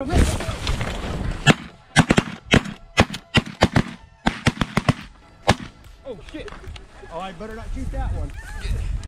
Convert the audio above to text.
Oh shit! Oh, I better not shoot that one.